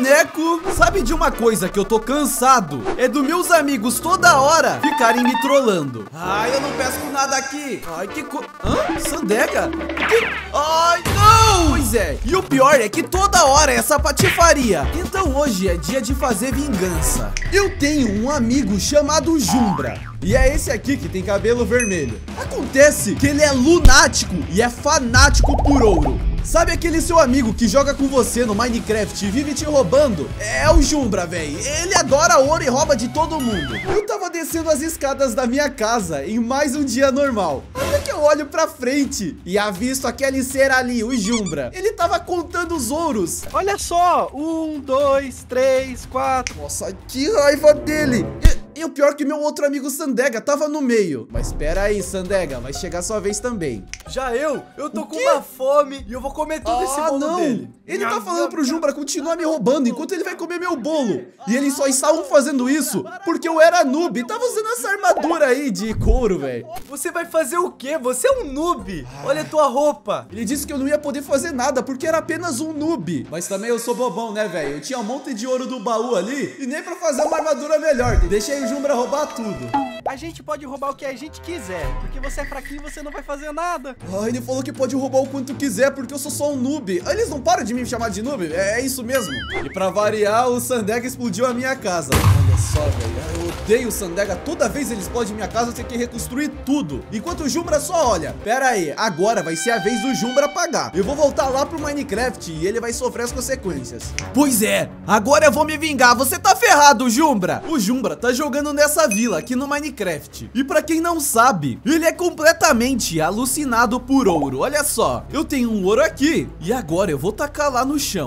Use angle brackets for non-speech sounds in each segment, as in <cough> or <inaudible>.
maneco. Sabe de uma coisa que eu tô cansado? É dos meus amigos toda hora ficarem me trollando. Ai, eu não pesco nada aqui. Ai, que co... Hã? Sandega? Que... Ai, não! Pois é. E o pior é que toda hora é essa patifaria. Então hoje é dia de fazer vingança. Eu tenho um amigo chamado Jumbra. E é esse aqui que tem cabelo vermelho. Acontece que ele é lunático e é fanático por ouro. Sabe aquele seu amigo que joga com você no Minecraft e vive te roubando? É o Jumbra, velho. Ele adora ouro e rouba de todo mundo. Eu tava descendo as escadas da minha casa em mais um dia normal. Até que eu olho pra frente e avisto aquele ser ali, o Jumbra. Ele tava contando os ouros. Olha só, um, dois, três, quatro. Nossa, que raiva dele. E... E o pior que meu outro amigo Sandega tava no meio. Mas espera aí, Sandega, vai chegar sua vez também. Já eu? Eu tô com uma fome e eu vou comer todo ah, esse bolo não. dele. Ele tá falando pro Jumbra continuar me roubando enquanto ele vai comer meu bolo. E eles só estavam fazendo isso porque eu era noob e tava usando essa armadura aí de couro, velho. Você vai fazer o quê? Você é um noob. Olha a tua roupa. Ele disse que eu não ia poder fazer nada porque era apenas um noob. Mas também eu sou bobão, né, velho? Eu tinha um monte de ouro do baú ali e nem pra fazer uma armadura melhor. Deixa aí Jumbra roubar tudo. A gente pode roubar o que a gente quiser, porque você é fraquinho e você não vai fazer nada. Ah, ele falou que pode roubar o quanto quiser, porque eu sou só um noob. Ah, eles não param de me chamar de noob? É, é isso mesmo. E pra variar, o Sandega explodiu a minha casa. Olha só, velho. Eu odeio o Sandega. Toda vez ele explode minha casa, eu tenho que reconstruir tudo. Enquanto o Jumbra só olha. Pera aí, agora vai ser a vez do Jumbra pagar. Eu vou voltar lá pro Minecraft e ele vai sofrer as consequências. Pois é, agora eu vou me vingar. Você tá ferrado, Jumbra. O Jumbra tá jogando nessa essa vila aqui no Minecraft. E pra quem não sabe, ele é completamente alucinado por ouro. Olha só, eu tenho um ouro aqui e agora eu vou tacar lá no chão.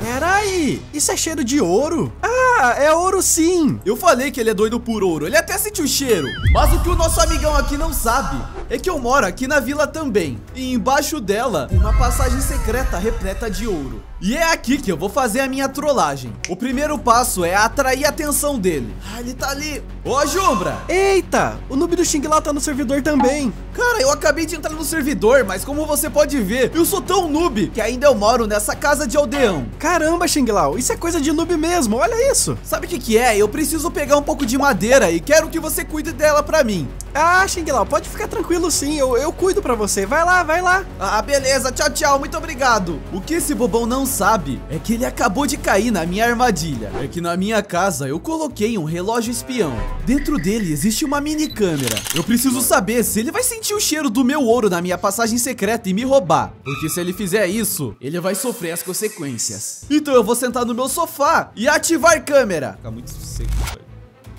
Peraí, isso é cheiro de ouro? Ah, é ouro sim. Eu falei que ele é doido por ouro, ele até sentiu o cheiro. Mas o que o nosso amigão aqui não sabe é que eu moro aqui na vila também. E embaixo dela tem uma passagem secreta repleta de ouro. E é aqui que eu vou fazer a minha trollagem. O primeiro passo é atrair a atenção dele. Ah, ele tá ali. Ô, Jumbra! Eita, o noob do Xing Lao tá no servidor também. Cara, eu acabei de entrar no servidor, mas como você pode ver, eu sou tão noob que ainda eu moro nessa casa de aldeão. Caramba, Xing Lao, isso é coisa de noob mesmo, olha isso. Sabe o que que é? Eu preciso pegar um pouco de madeira e quero que você cuide dela pra mim. Ah, Xing Lao, pode ficar tranquilo sim, eu, eu cuido pra você. Vai lá, vai lá. Ah, beleza, tchau, tchau, muito obrigado. O que esse bobão não sabe é que ele acabou de cair na minha armadilha. É que na minha casa eu coloquei um relógio espião. Dentro dele existe uma mini câmera. Eu preciso saber se ele vai sentir o cheiro do meu ouro na minha passagem secreta e me roubar. Porque se ele fizer isso, ele vai sofrer as consequências. Então eu vou sentar no meu sofá e ativar câmera. Fica muito seco, velho.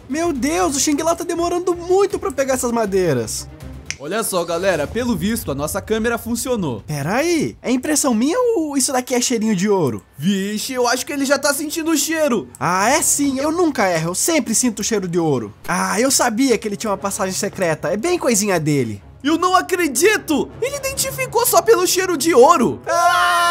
Meu Deus, o Xing Lao tá demorando muito pra pegar essas madeiras. Olha só, galera, pelo visto, a nossa câmera funcionou. Pera aí, é impressão minha ou isso daqui é cheirinho de ouro? Vixe, eu acho que ele já tá sentindo o cheiro. Ah, é sim, eu nunca erro, eu sempre sinto o cheiro de ouro. Ah, eu sabia que ele tinha uma passagem secreta, é bem coisinha dele. Eu não acredito! Ele identificou só pelo cheiro de ouro! Ah!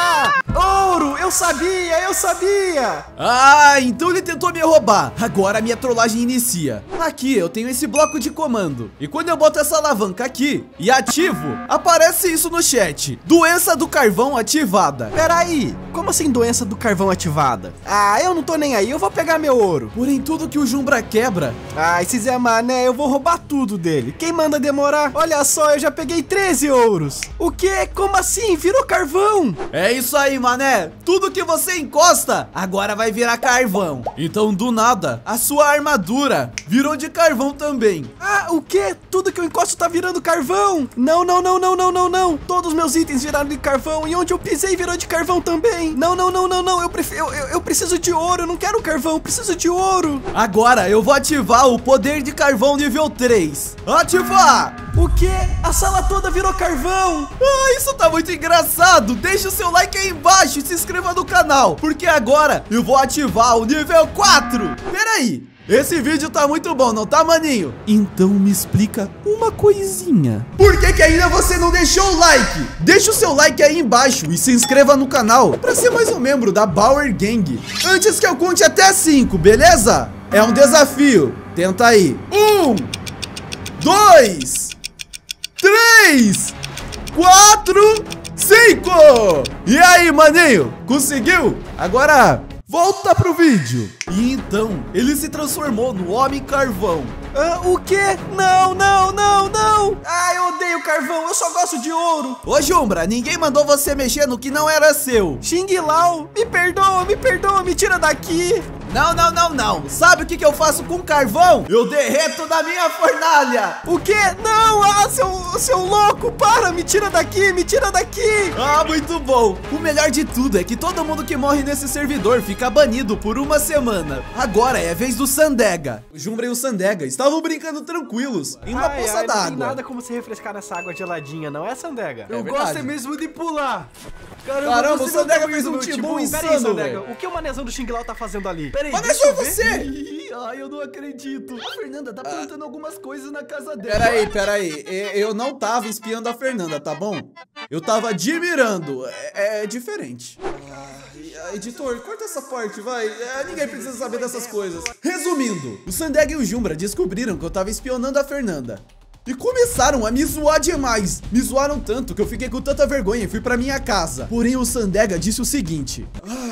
Ouro! Eu sabia! Eu sabia! Ah, então ele tentou me roubar. Agora a minha trollagem inicia. Aqui eu tenho esse bloco de comando. E quando eu boto essa alavanca aqui e ativo, aparece isso no chat. Doença do carvão ativada. Peraí, como assim doença do carvão ativada? Ah, eu não tô nem aí, eu vou pegar meu ouro. Porém, tudo que o Jumbra quebra... Ah, se Zé Mané, eu vou roubar tudo dele. Quem manda demorar? Olha só, eu já peguei 13 ouros. O quê? Como assim? Virou carvão. É isso aí, mané. Tudo que você encosta, agora vai virar carvão. Então, do nada, a sua armadura virou de carvão também. Ah, o quê? Tudo que eu encosto tá virando carvão. Não, não, não, não, não, não, não. Todos meus itens viraram de carvão e onde eu pisei virou de carvão também. Não, não, não, não, não. Eu, eu, eu, eu preciso de ouro. Eu não quero carvão, preciso de ouro. Agora eu vou ativar o poder de carvão nível 3. Ativar! O quê? A sala toda virou carvão! Ah, isso tá muito engraçado! Deixa o seu like aí embaixo e se inscreva no canal, porque agora eu vou ativar o nível 4! Peraí, esse vídeo tá muito bom, não tá, maninho? Então me explica uma coisinha. Por que que ainda você não deixou o like? Deixa o seu like aí embaixo e se inscreva no canal pra ser mais um membro da Bauer Gang. Antes que eu conte até 5, beleza? É um desafio. Tenta aí. Um, dois, três, quatro, cinco. E aí, maninho? Conseguiu? Agora volta pro vídeo. E então, ele se transformou no Homem Carvão. Ah, o quê? Não, não, não, não! Ah, eu odeio carvão, eu só gosto de ouro! Ô Jumbra, ninguém mandou você mexer no que não era seu. Xing Lao, me perdoa, me perdoa, me tira daqui! Não, não, não, não. Sabe o que, que eu faço com carvão? Eu derreto na minha fornalha. O quê? Não, ah, seu, seu louco, para, me tira daqui, me tira daqui. Ah, muito bom. O melhor de tudo é que todo mundo que morre nesse servidor fica banido por uma semana. Agora é a vez do Sandega. O Jumbra e o Sandega estavam brincando tranquilos em uma Ai, poça ai, Não tem d'água. nada como se refrescar nessa água geladinha, não é, Sandega? Eu Eu gosto gosto é mesmo de pular. Caramba, Caramba, o Sandega tamanho fez um timbu timbu? Pera insano, aí, Sandega, o que o manezão do Xing Lao tá fazendo ali? Pera aí, Mas deixa é ver. você! Ai, eu não acredito. A Fernanda tá perguntando algumas coisas na casa dela. Peraí, peraí. Eu não tava espiando a Fernanda, tá bom? Eu tava admirando. É, é diferente. Ai, editor, corta essa parte, vai. É, ninguém precisa saber dessas coisas. Resumindo, o Sandega e o Jumbra descobriram que eu tava espionando a Fernanda. E começaram a me zoar demais. Me zoaram tanto que eu fiquei com tanta vergonha e fui pra minha casa. Porém, o Sandega disse o seguinte: Ai,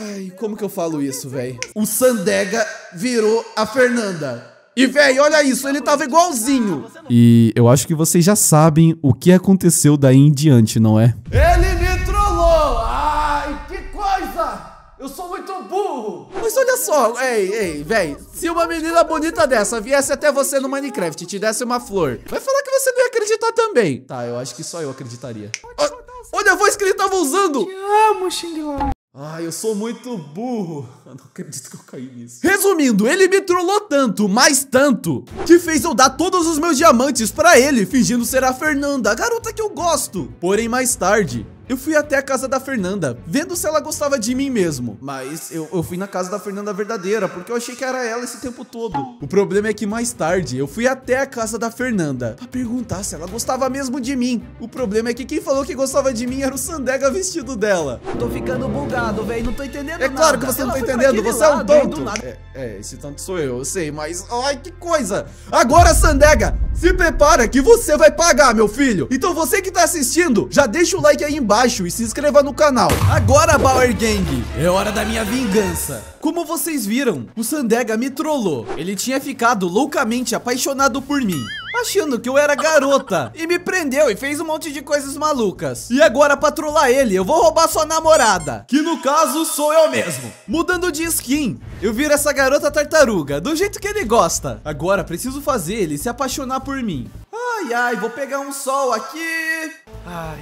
como que eu falo isso, velho? O Sandega virou a Fernanda. E, velho, olha isso, ele tava igualzinho. E eu acho que vocês já sabem o que aconteceu daí em diante, não é? Ele me trollou! Ai, que coisa! Eu sou muito burro! Mas olha só, ei, ei, véi, se uma menina bonita dessa viesse até você no Minecraft e te desse uma flor, vai falar que você não ia acreditar também. Tá, eu acho que só eu acreditaria. Ó, olha a voz que ele tava usando! amo, Xing. Ai, eu sou muito burro. <laughs> Eu não acredito que eu caí nisso. Resumindo, ele me trollou tanto, mais tanto, que fez eu dar todos os meus diamantes pra ele, fingindo ser a Fernanda, a garota que eu gosto. Porém, mais tarde, eu fui até a casa da Fernanda, vendo se ela gostava de mim mesmo. Mas eu, eu fui na casa da Fernanda verdadeira, porque eu achei que era ela esse tempo todo. O problema é que mais tarde, eu fui até a casa da Fernanda pra perguntar se ela gostava mesmo de mim. O problema é que quem falou que gostava de mim era o Sandega vestido dela. Tô ficando bugado, velho, não tô entendendo É claro que você não tá entendendo, você é um tonto. nada. É, é, esse tonto sou eu, eu sei, mas ai que coisa. Agora, Sandega, se prepara que você vai pagar, meu filho. Então você que tá assistindo, já deixa o like aí embaixo e se inscreva no canal. Agora, Bauer Gang, é hora da minha vingança. Como vocês viram, o Sandega me trollou. Ele tinha ficado loucamente apaixonado por mim. Achando que eu era garota E me prendeu e fez um monte de coisas malucas E agora pra trollar ele Eu vou roubar sua namorada Que no caso sou eu mesmo Mudando de skin Eu viro essa garota tartaruga Do jeito que ele gosta Agora preciso fazer ele se apaixonar por mim Ai ai, vou pegar um sol aqui Ai,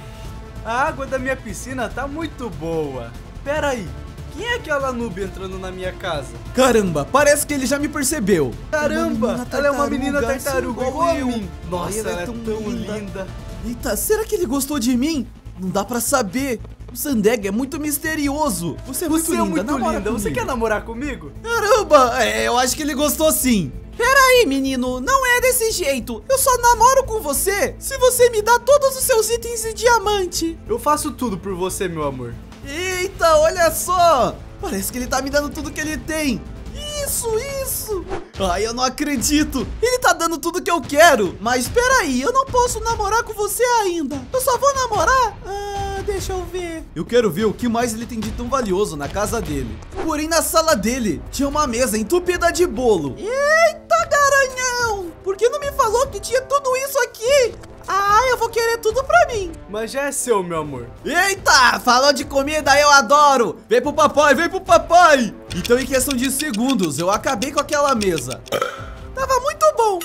a água da minha piscina tá muito boa. Pera aí, quem é aquela noob entrando na minha casa? Caramba, parece que ele já me percebeu Caramba, ela é uma menina tartaruga igual a eu. mim. Nossa, Ai, ela é tão linda. Eita, será que ele gostou de mim? Não dá pra saber. O Sandega é muito misterioso. Você é muito Você linda, é muito linda. Você quer namorar comigo? Caramba, é, eu acho que ele gostou sim. Peraí, menino, não é desse jeito. Eu só namoro com você se você me dá todos os seus itens de diamante. Eu faço tudo por você, meu amor. Eita, olha só. Parece que ele tá me dando tudo que ele tem. Isso, isso. Ai, eu não acredito. Ele tá dando tudo que eu quero. Mas peraí, eu não posso namorar com você ainda. Eu só vou namorar? Ah, deixa eu ver. Eu quero ver o que mais ele tem de tão valioso na casa dele. Porém, na sala dele tinha uma mesa entupida de bolo. Eita, garanhão. Por que não me falou que tinha tudo isso aqui? Ah, eu vou querer tudo pra mim. Mas já é seu, meu amor. Eita, falou de comida, eu adoro! Vem pro papai, vem pro papai! Então em questão de segundos, eu acabei com aquela mesa.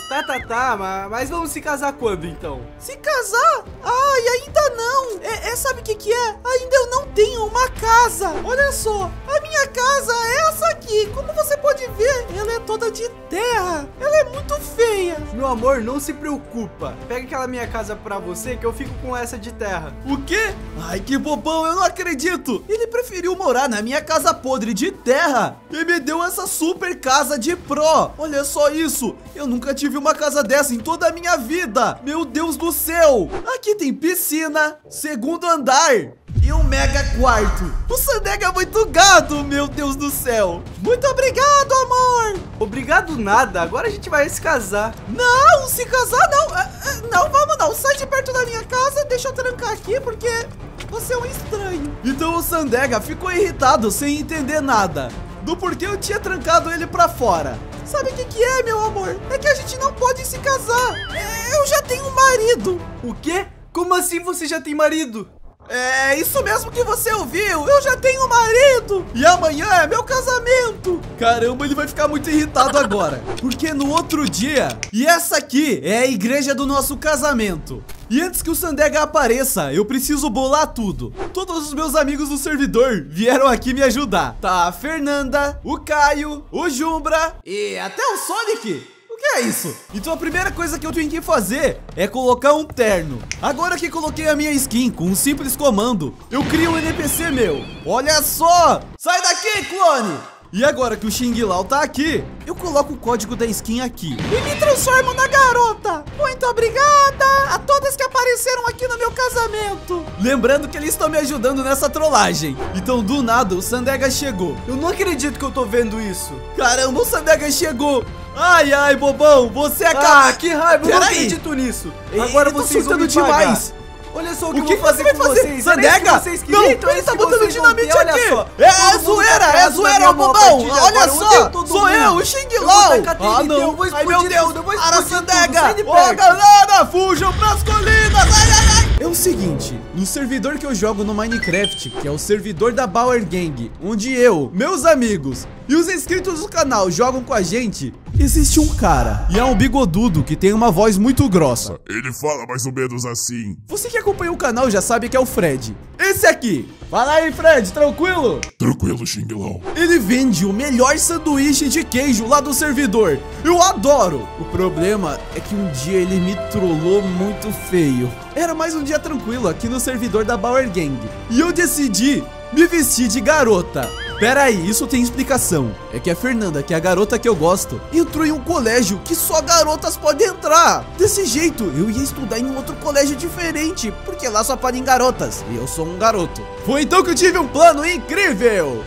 Tá, tá, tá, ma- mas vamos se casar quando então? Se casar? Ai, ainda não! É, é, sabe o que que é? Ainda eu não tenho uma casa! Olha só, a minha casa é essa aqui! Como você pode ver, ela é toda de terra! Ela é muito feia! Meu amor, não se preocupa. Pega aquela minha casa pra você que eu fico com essa de terra. O quê? Ai, que bobão, eu não acredito! Ele preferiu morar na minha casa podre de terra e me deu essa super casa de pro! Olha só isso! Eu nunca tive uma casa dessa em toda a minha vida! Meu Deus do céu! Aqui tem piscina, segundo andar e um mega quarto! O Sandega é muito gado, meu Deus do céu! Muito obrigado, amor! Obrigado nada, agora a gente vai se casar. Não, se casar não! Ah, ah, Não, vamos não! Sai de perto da minha casa, deixa eu trancar aqui porque você é um estranho. Então o Sandega ficou irritado sem entender nada. Do porquê eu tinha trancado ele pra fora. Sabe o que, que é, meu amor? É que a gente não pode se casar. É, eu já tenho um marido. O quê? Como assim você já tem marido? É isso mesmo que você ouviu. Eu já tenho um marido. E amanhã é meu casamento. Caramba, ele vai ficar muito irritado agora. <laughs> Porque no outro dia. E essa aqui é a igreja do nosso casamento. E antes que o Sandega apareça, eu preciso bolar tudo. Todos os meus amigos do servidor vieram aqui me ajudar. Tá a Fernanda, o Caio, o Jumbra e até o Sonic que é isso? Então a primeira coisa que eu tenho que fazer é colocar um terno. Agora que coloquei a minha skin com um simples comando, eu crio um NPC meu. Olha só! Sai daqui, clone! E agora que o Xing Lao tá aqui, eu coloco o código da skin aqui. E me transformo na garota. Muito obrigada a todas que apareceram aqui no meu casamento. Lembrando que eles estão me ajudando nessa trollagem. Então, do nada, o Sandega chegou. Eu não acredito que eu tô vendo isso. Caramba, o Sandega chegou. Ai, ai, bobão, você é. Ah, que raiva, eu não acredito nisso. Agora vocês vão me demais. Olha só o que, o que eu vou fazer com fazer? vocês. Sandega? Vocês não, ele tá botando dinamite aqui. Olha só. É, é zoeira, é zoeira, bobão. Olha só, sou eu, o Xing Lao. Ah, não. Ai, meu Deus. Para, Sandega. Ô, galera, fujam pras colinas. Ai, ai, ai. É o seguinte, no servidor que eu jogo no Minecraft, que é o servidor da Bauer Gang, onde eu, meus amigos e os inscritos do canal jogam com a gente, existe um cara, e é um bigodudo que tem uma voz muito grossa. Ele fala mais ou menos assim. Você que acompanha o canal já sabe que é o Fred. Esse aqui. Fala aí, Fred, tranquilo? Tranquilo, Xinglão. Ele vende o melhor sanduíche de queijo lá do servidor. Eu adoro. O problema é que um dia ele me trollou muito feio. Era mais um dia tranquilo aqui no servidor da Bauer Gang. E eu decidi me vestir de garota. Pera aí, isso tem explicação. É que a Fernanda, que é a garota que eu gosto, entrou em um colégio que só garotas podem entrar. Desse jeito, eu ia estudar em um outro colégio diferente, porque lá só podem garotas, e eu sou um garoto. Foi então que eu tive um plano incrível.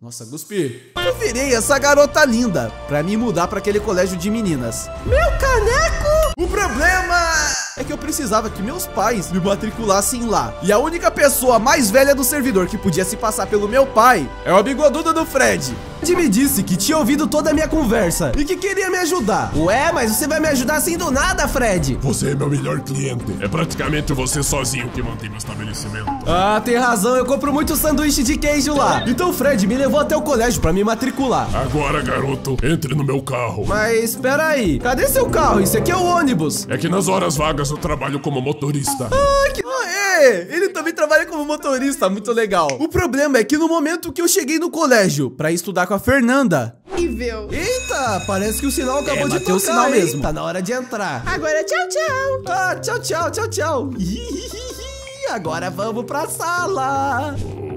Nossa, Guspi. Eu virei essa garota linda pra me mudar pra aquele colégio de meninas. Meu caneco! O problema é que eu precisava que meus pais me matriculassem lá. E a única pessoa mais velha do servidor que podia se passar pelo meu pai é o bigodudo do Fred. Ele me disse que tinha ouvido toda a minha conversa e que queria me ajudar. Ué, mas você vai me ajudar assim do nada, Fred? Você é meu melhor cliente. É praticamente você sozinho que mantém meu estabelecimento. Ah, tem razão. Eu compro muito sanduíche de queijo lá. Então Fred me levou até o colégio pra me matricular. Agora, garoto, entre no meu carro. Mas espera aí. Cadê seu carro? Isso aqui é o ônibus. É que nas horas vagas eu trabalho como motorista. Ah, que... Ah, é. Ele também trabalha como motorista. Muito legal. O problema é que no momento que eu cheguei no colégio pra estudar com a Fernanda. Horrível. Eita, parece que o sinal acabou é, de tocar, o sinal hein? mesmo. Tá na hora de entrar. Agora tchau, tchau. Ah, tchau, tchau, tchau, tchau. Agora vamos pra sala.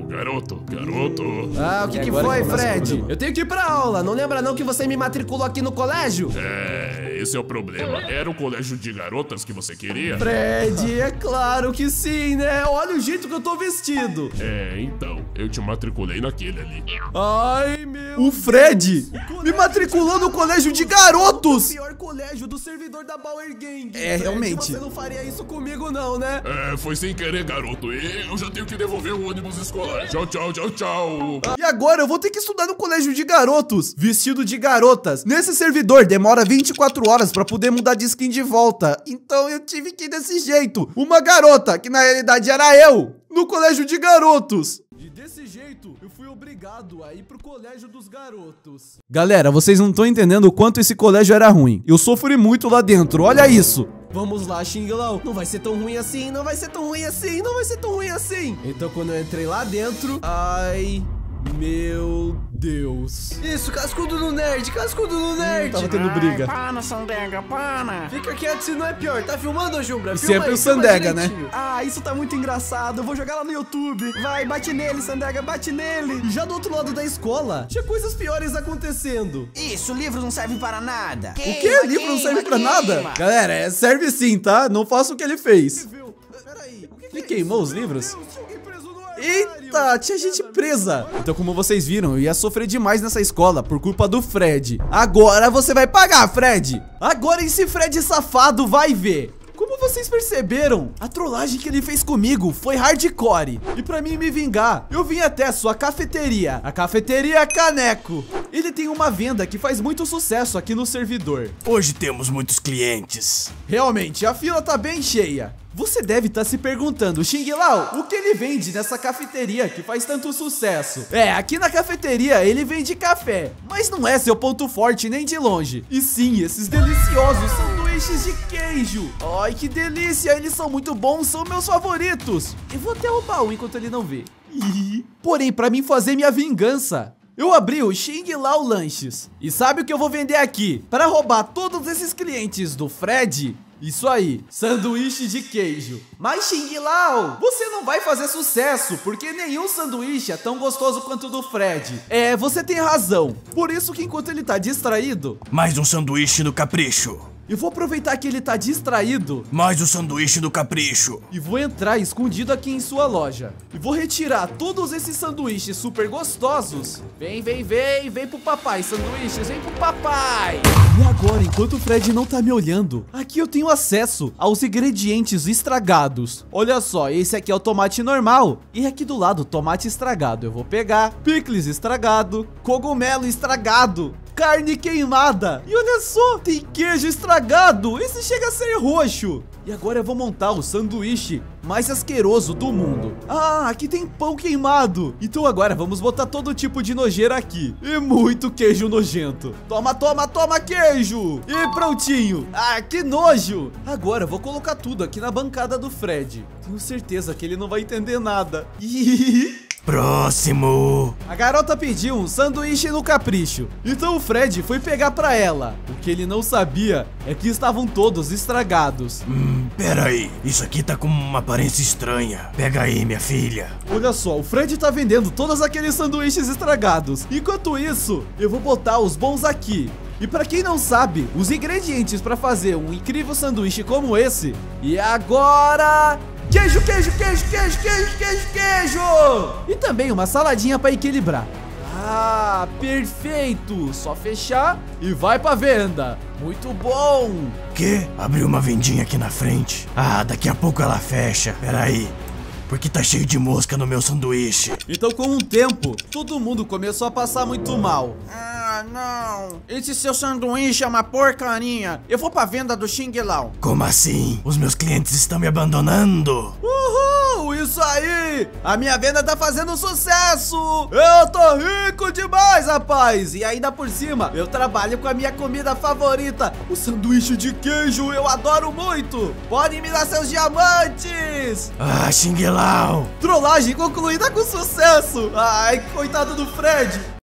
Garoto, garoto. Ah, o que, que foi, Fred? Eu tenho que ir pra aula. Não lembra não que você me matriculou aqui no colégio? É, esse é o problema. Era o colégio de garotas que você queria? Fred, é claro que sim, né? Olha o jeito que eu tô vestido. É, então. Eu te matriculei naquele ali. Ai, meu O Fred me matriculou no colégio de garotos. O pior colégio do servidor da Bauer Gang. É, Fred, realmente. Você não faria isso comigo não, né? É, foi sem querer, garoto. Eu já tenho que devolver o ônibus escolar. Tchau, tchau, tchau, tchau. E agora eu vou ter que estudar no colégio de garotos, vestido de garotas. Nesse servidor demora 24 horas pra poder mudar de skin de volta. Então eu tive que ir desse jeito. Uma garota, que na realidade era eu, no colégio de garotos. E desse jeito, eu fui obrigado a ir pro colégio dos garotos. Galera, vocês não estão entendendo o quanto esse colégio era ruim. Eu sofri muito lá dentro, olha isso. Vamos lá, Xing Lao. Não vai ser tão ruim assim, não vai ser tão ruim assim, não vai ser tão ruim assim. Então quando eu entrei lá dentro... Ai... Meu Deus. Isso, cascudo no nerd, cascudo no nerd. Hum, tava tendo briga. Ai, para, Sandega, para. Fica quieto se não é pior. Tá filmando, Jumbra? Filma Sempre aí, o Sandega, né? Ah, isso tá muito engraçado. Eu vou jogar lá no YouTube. Vai, bate nele, Sandega, bate nele. Já do outro lado da escola, tinha coisas piores acontecendo. Isso, livros não servem para nada. Queima, o quê? Livro não serve para nada? Galera, é, serve sim, tá? Não faça o que ele fez. Peraí, ele queimou os livros? Eita, tinha gente presa. Então, como vocês viram, eu ia sofrer demais nessa escola por culpa do Fred. Agora você vai pagar, Fred. Agora esse Fred safado vai ver. Como vocês perceberam, a trollagem que ele fez comigo foi hardcore. E pra mim me vingar, eu vim até a sua cafeteria, a cafeteria Caneco. Ele tem uma venda que faz muito sucesso aqui no servidor. Hoje temos muitos clientes. Realmente, a fila tá bem cheia. Você deve estar se perguntando, Xing Lao, o que ele vende nessa cafeteria que faz tanto sucesso? É, aqui na cafeteria ele vende café, mas não é seu ponto forte nem de longe. E sim, esses deliciosos sanduíches de queijo. Ai, que delícia, eles são muito bons, são meus favoritos. Eu vou até roubar um enquanto ele não vê. Porém, pra mim fazer minha vingança, eu abri o Xing Lao Lanches. E sabe o que eu vou vender aqui? Para roubar todos esses clientes do Fred? Isso aí, sanduíche de queijo. Mas Xing Lao, você não vai fazer sucesso, porque nenhum sanduíche é tão gostoso quanto o do Fred. É, você tem razão. Por isso que enquanto ele tá distraído, Mais um sanduíche do capricho. Eu vou aproveitar que ele tá distraído Mais um sanduíche do capricho. e vou entrar escondido aqui em sua loja. E vou retirar todos esses sanduíches super gostosos. Vem, vem, vem, vem pro papai, sanduíches, vem pro papai. E agora, enquanto o Fred não tá me olhando, aqui eu tenho acesso aos ingredientes estragados. Olha só, esse aqui é o tomate normal. E aqui do lado, tomate estragado. Eu vou pegar picles estragado, cogumelo estragado, carne queimada. E olha só, tem queijo estragado. Esse chega a ser roxo. E agora eu vou montar o sanduíche mais asqueroso do mundo. Ah, aqui tem pão queimado. Então agora vamos botar todo tipo de nojeira aqui. E muito queijo nojento. Toma, toma, toma queijo. E prontinho. Ah, que nojo. Agora eu vou colocar tudo aqui na bancada do Fred. Tenho certeza que ele não vai entender nada. Próximo. A garota pediu um sanduíche no capricho. Então o Fred foi pegar pra ela. O que ele não sabia é que estavam todos estragados. Hum, pera aí. Isso aqui tá com uma aparência estranha. Pega aí, minha filha. Olha só, o Fred tá vendendo todos aqueles sanduíches estragados. Enquanto isso, eu vou botar os bons aqui. E pra quem não sabe, os ingredientes pra fazer um incrível sanduíche como esse. E agora, queijo, queijo, queijo, queijo, queijo, queijo, queijo! E também uma saladinha pra equilibrar. Ah, perfeito! Só fechar e vai pra venda. Muito bom! Que? Abriu uma vendinha aqui na frente. Ah, daqui a pouco ela fecha. Pera aí. Porque tá cheio de mosca no meu sanduíche. Então, com o tempo, todo mundo começou a passar muito mal. Ah, não. Esse seu sanduíche é uma porcaria. Eu vou pra venda do Xing Lao. Como assim? Os meus clientes estão me abandonando. Uhul, isso aí! A minha venda tá fazendo sucesso! Eu tô rico demais, rapaz! E ainda por cima, eu trabalho com a minha comida favorita, o sanduíche de queijo, eu adoro muito! Podem me dar seus diamantes! Ah, Xing Lao. Trollagem concluída com sucesso! Ai, coitado do Fred!